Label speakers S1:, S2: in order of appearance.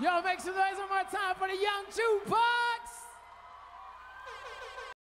S1: Yo, make some noise one more time for the young Tupac!